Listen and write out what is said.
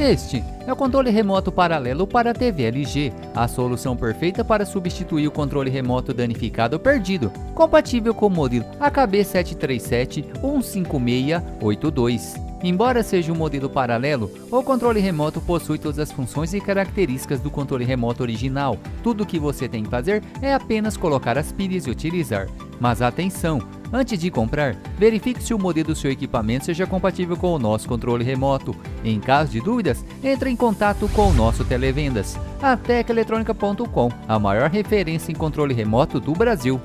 Este é o controle remoto paralelo para a TV LG, a solução perfeita para substituir o controle remoto danificado ou perdido, compatível com o modelo AKB737-15682. Embora seja um modelo paralelo, o controle remoto possui todas as funções e características do controle remoto original. Tudo o que você tem que fazer é apenas colocar as pilhas e utilizar. Mas atenção! Antes de comprar, verifique se o modelo do seu equipamento seja compatível com o nosso controle remoto. Em caso de dúvidas, entre em contato com o nosso televendas. A a maior referência em controle remoto do Brasil.